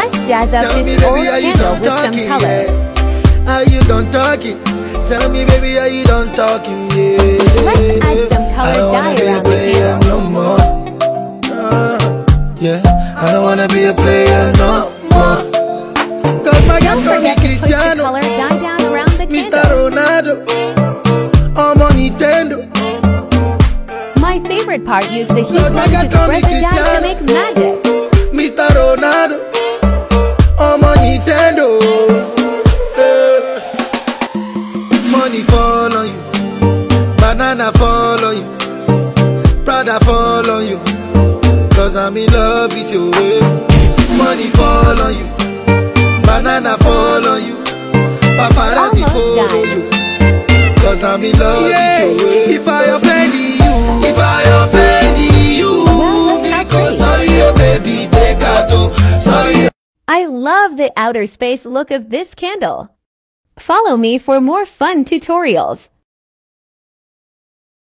Let's jazz up Tell this old baby, are you candle with some color. Yeah. Are you done talking? Tell me, baby, are you done talking? Yeah. Let's add some colored I don't wanna dye be a around the player candle. no more. Uh, yeah, I don't wanna be a player no more. Cause my Don't forget to push the color dye down around the Mr. candle. Ronaldo, I'm on Nintendo. My favorite part use the heat gun to spread the dye to make magic. Money fall on you, banana fall on you, Prada fall on you. Cause I'm in love with you. eh. Money fall on you, banana fall on you, paparazzi Almost follow done. you. Cause I'm in love with you. eh. If I offend you, if I offend you, because sorry, oh baby, take out, oh, sorry. I love the outer space look of this candle. Follow me for more fun tutorials.